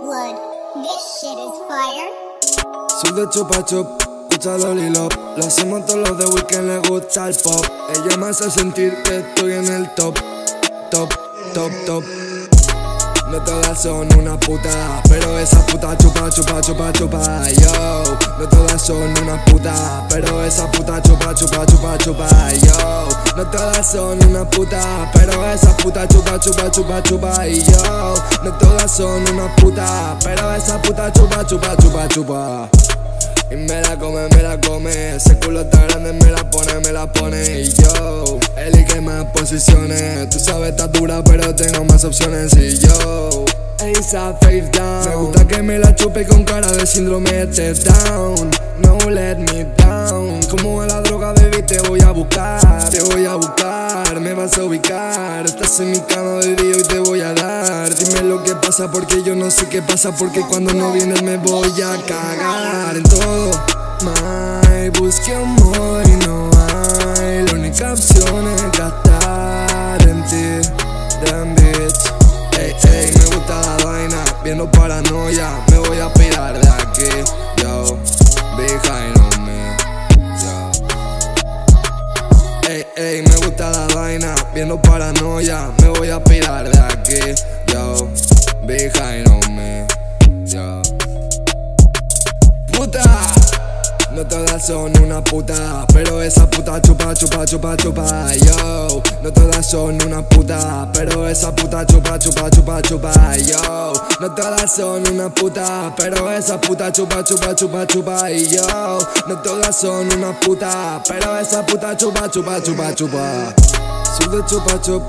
blood. This shit is fire. Sube chupa chup, escucha lolilop Lo hacemos todos los de weekend, le gusta el pop Ella me hace sentir que estoy en el top Top, top, top no todas son una puta, pero esa puta chupa, chupa, chupa, chupa, yo. No todas son una puta, pero esa puta chupa, chupa, chupa, chupa, yo. No todas son una puta, pero esa puta chupa, chupa, chupa, chupa, yo. No todas son una puta, pero esa puta chupa, chupa, chupa, chupa. Y me la come, me la come. Ese culo está grande, me la pone, me la pone. Y yo, elige más posiciones. Tú sabes, está dura, pero tengo más opciones. Y yo, esa face down. Me gusta que me la chupe con cara de síndrome de down. No let me down. Como en la droga, baby, te voy a buscar. Te voy a buscar, me vas a ubicar. Estás en mi cama, baby, y te voy a dar Lo que pasa porque yo no sé qué pasa Porque cuando no vienes me voy a cagar en todo. My, busque amor y no hay. La única opción es gastar en ti. Damn bitch. Ey, ey, me gusta la vaina Viendo paranoia. Me voy a pirar de aquí Yo, behind on me Yo. Ey, ey, me gusta la vaina Viendo paranoia. Me voy a pirar de aquí Yo, behind on me Yo Puta no todas son una puta, pero esa puta chupa, chupa, chupa, chupa, yo. No todas son una puta, pero esa puta chupa, chupa, chupa, chupa, yo. No todas son una puta, pero esa puta chupa, chupa, chupa, chupa, yo. No todas son una puta, pero esa puta chupa, chupa, chupa, chupa. Sube chupa chup,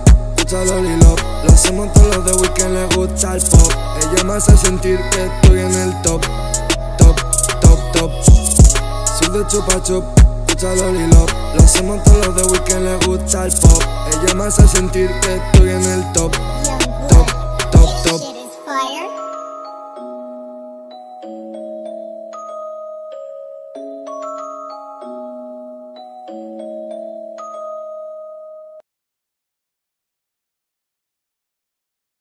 escucha lolilop Lo hacemos todos los de weekend, le gusta el pop. Ella me hace sentir que estoy en el top, top, top, top. Sube chupa chup, escucha lolilop Lo hacemos todos los de weekend, le gusta el pop Ella me hace sentir que estoy en el top